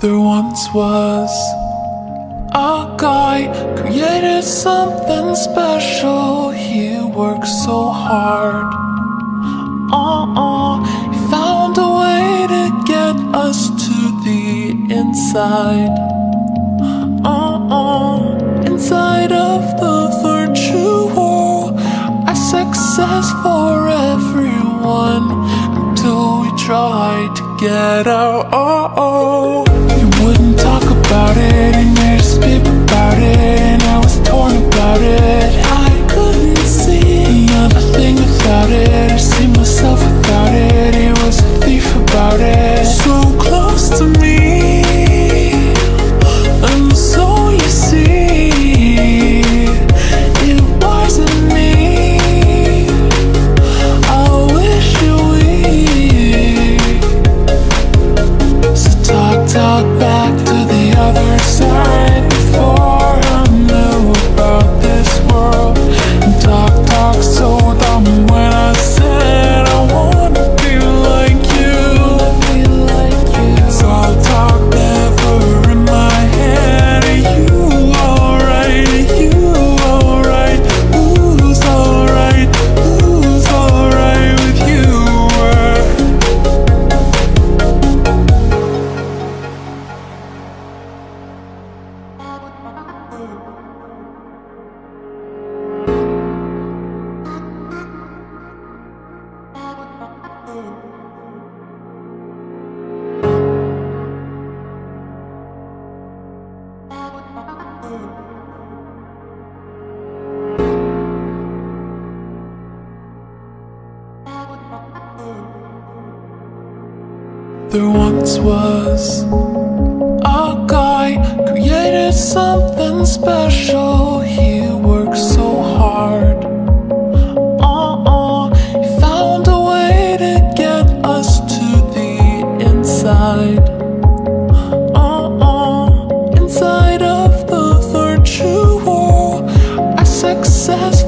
There once was a guy created something special. He worked so hard. Uh uh, he found a way to get us to the inside. Uh uh, inside of the virtual. A success for everyone until we try to get our oh. There once was something special. He works so hard. Uh uh, he found a way to get us to the inside. Uh uh, inside of the virtual, our success.